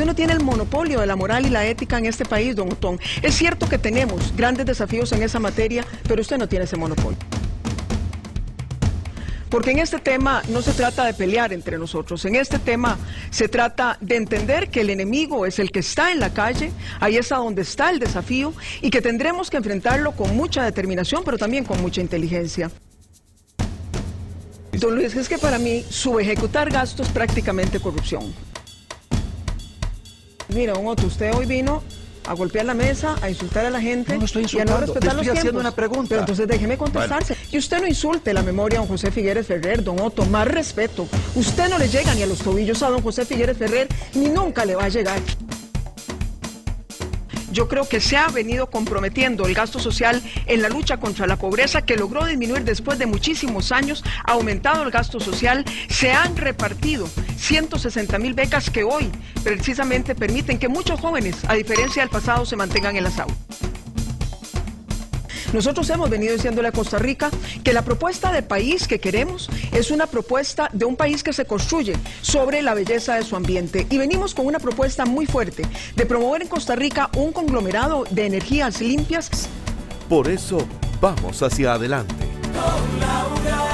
Usted no tiene el monopolio de la moral y la ética en este país, don Otón. Es cierto que tenemos grandes desafíos en esa materia, pero usted no tiene ese monopolio. Porque en este tema no se trata de pelear entre nosotros, en este tema se trata de entender que el enemigo es el que está en la calle, ahí es a donde está el desafío y que tendremos que enfrentarlo con mucha determinación, pero también con mucha inteligencia. Don Luis, es que para mí subejecutar gastos es prácticamente corrupción. Mira, don Otto, usted hoy vino a golpear la mesa, a insultar a la gente no, estoy y a no respetar estoy los haciendo tiempos. una pregunta. Pero entonces déjeme contestarse. Y usted no insulte la memoria a don José Figueres Ferrer, don Otto, más respeto. Usted no le llega ni a los tobillos a don José Figueres Ferrer, ni nunca le va a llegar. Yo creo que se ha venido comprometiendo el gasto social en la lucha contra la pobreza que logró disminuir después de muchísimos años, ha aumentado el gasto social, se han repartido 160 mil becas que hoy precisamente permiten que muchos jóvenes, a diferencia del pasado, se mantengan en las aulas. Nosotros hemos venido diciéndole a Costa Rica que la propuesta de país que queremos es una propuesta de un país que se construye sobre la belleza de su ambiente. Y venimos con una propuesta muy fuerte de promover en Costa Rica un conglomerado de energías limpias. Por eso, vamos hacia adelante. Laura.